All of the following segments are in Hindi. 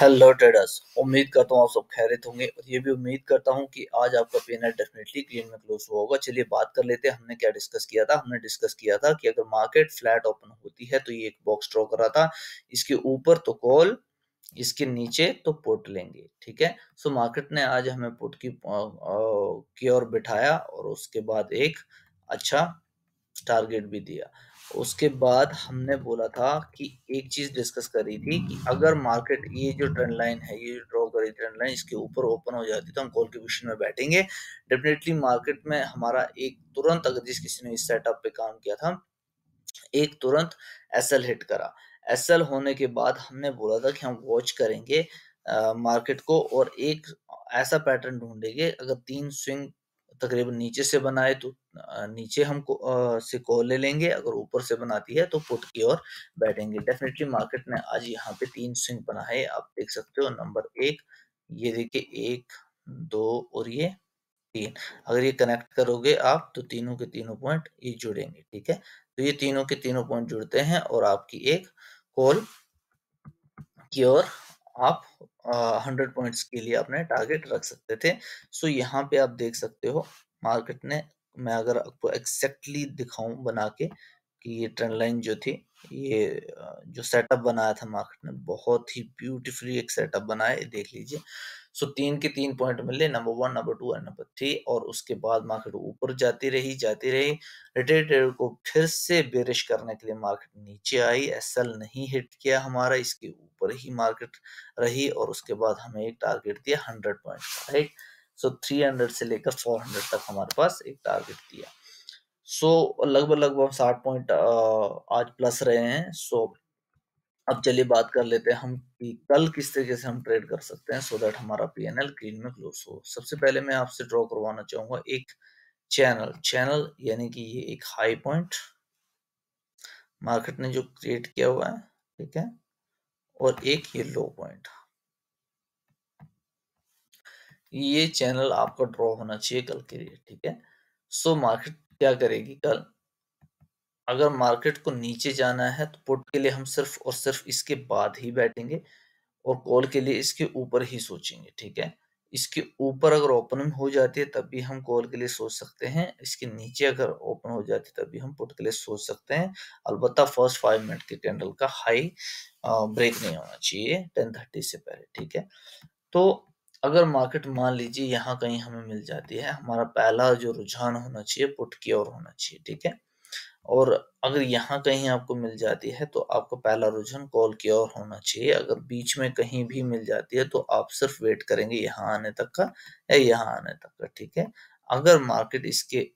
हेलो ट्रेडर्स उम्मीद करता हूँ आप सब खैरियत होंगे और ये भी उम्मीद करता हूँ कि आज आपका पेनल डेफिनेटली ग्रीन में क्लोज हुआ होगा। चलिए बात कर लेते हैं, हमने क्या डिस्कस किया था? हमने डिस्कस किया था कि अगर मार्केट फ्लैट ओपन होती है तो ये एक बॉक्स ड्रॉ करा था। इसके ऊपर तो कॉल इसके नीचे तो पुट लेंगे, ठीक है? सो मार्केट ने आज हमें पुट की ओर बिठाया और उसके बाद एक अच्छा टारगेट भी दिया। उसके बाद हमने बोला था कि एक चीज़ डिस्कस करी थी कि अगर मार्केट ये जो ट्रेंड लाइन है, ये ड्रॉ करी ट्रेंड लाइन इसके ऊपर ओपन हो जाती तो हम कॉल के पोजिशन में बैठेंगे। डेफिनेटली मार्केट में हमारा एक तुरंत, अगर जिस किसी ने इस सेटअप पे काम किया था, एक तुरंत एसएल हिट करा। एसएल होने के बाद हमने बोला था कि हम वॉच करेंगे मार्केट को और एक ऐसा पैटर्न ढूंढेंगे, अगर तीन स्विंग तकरीबन नीचे से बनाए तो नीचे हम से कॉल ले लेंगे, अगर ऊपर से बनाती है तो पुट की ओर बैठेंगे। डेफिनेटली मार्केट ने आज यहाँ पे तीन स्विंग बना है आप देख सकते हो। नंबर एक, ये देखिए, एक, दो और ये तीन। अगर ये कनेक्ट करोगे आप तो तीनों के तीनों पॉइंट ये जुड़ेंगे, ठीक है? तो ये तीनों के तीनों पॉइंट जुड़ते हैं और आपकी एक कॉल की ओर आप हंड्रेड पॉइंट्स के लिए अपने टारगेट रख सकते थे। सो so, यहाँ पे आप देख सकते हो मार्केट ने मैं अगर आपको एक्सैक्टली दिखाऊँ बना के कि ये ट्रेंड लाइन जो थी ये जो सेटअप बनाया था मार्केट ने बहुत ही ब्यूटीफुली एक सेटअप बनाया देख लीजिए। सो तीन के तीन पॉइंट मिले, number one, number two and number three, और उसके बाद मार्केट ऊपर जाती रही जाती रही। रिटेल ट्रेडर को फिर से बेरिश करने के लिए मार्केट नीचे आई एस नहीं हिट किया हमारा, इसके ऊपर ही मार्केट रही और उसके बाद हमें एक टारगेट दिया hundred point right? So three hundred से लेकर फोर हंड्रेड तक हमारे पास एक टारगेट दिया। सो लगभग लगभग साठ पॉइंट आज प्लस रहे हैं, सो अब चलिए बात कर लेते हैं हम कि कल किस तरीके से हम ट्रेड कर सकते हैं सो दैट हमारा पीएनएल ग्रीन में क्लोज हो। सबसे पहले मैं आपसे ड्रॉ करवाना चाहूँगा एक चैनल चैनल यानी कि ये एक हाई पॉइंट मार्केट ने जो क्रिएट किया हुआ है, ठीक है? और एक ये लो पॉइंट ये चैनल आपका ड्रॉ होना चाहिए कल के लिए, ठीक है? सो मार्केट क्या करेगी कल? अगर मार्केट को नीचे जाना है तो पुट के लिए हम सिर्फ़ और सिर्फ़ इसके बाद ही बैठेंगे और कॉल के लिए इसके ऊपर ही सोचेंगे, ठीक है? इसके ऊपर अगर ओपन हो जाती है तब भी हम कॉल के लिए सोच सकते हैं, इसके नीचे अगर ओपन हो जाती है तब भी हम पुट के लिए सोच सकते हैं। अलबत्ता फ़र्स्ट फाइव मिनट के कैंडल का हाई ब्रेक नहीं होना चाहिए, टेन थर्टी से पहले, ठीक है? तो अगर मार्केट मान लीजिए यहाँ कहीं हमें मिल जाती है, हमारा पहला जो रुझान होना चाहिए, पुट की ओर होना चाहिए, ठीक है? और अगर यहाँ कहीं आपको मिल जाती है तो आपका पहला रुझान कॉल की ओर होना चाहिए। अगर बीच में कहीं भी मिल जाती है तो आप सिर्फ़ वेट करेंगे, यहाँ आने तक का या यहाँ आने तक का, ठीक है? अगर मार्केट इसके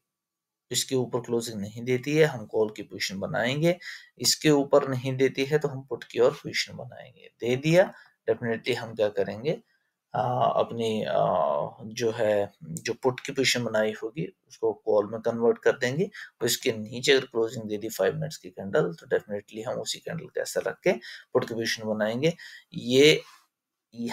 इसके ऊपर क्लोजिंग नहीं देती है, हम कॉल की पोजिशन बनाएँगे। इसके ऊपर नहीं देती है तो हम पुट की ओर पोजिशन बनाएँगे। दे दिया, डेफिनेटली हम क्या करेंगे? अपनी जो है, जो पुट की पोजिशन बनाई होगी, उसको कॉल में कन्वर्ट कर देंगे और इसके नीचे अगर क्लोजिंग दे दी फाइव मिनट्स की कैंडल तो डेफिनेटली हम उसी कैंडल को ऐसा रख के पुट की पोजिशन बनाएँगे। ये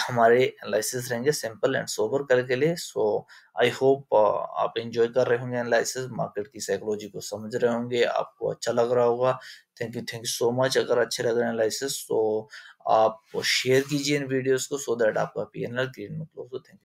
हमारे एनालिसिस रहेंगे सिंपल एंड सोबर कल के लिए। सो आई होप आप एंजॉय कर रहे होंगे एनालिसिस मार्केट की साइकोलॉजी को समझ रहे होंगे, आपको अच्छा लग रहा होगा। Thank you thank you so much अगर अच्छे लग रहे हैं एनालिसिस तो आप शेयर कीजिए इन वीडियोस को सो दैट आपका पी एन एल हो। Thank you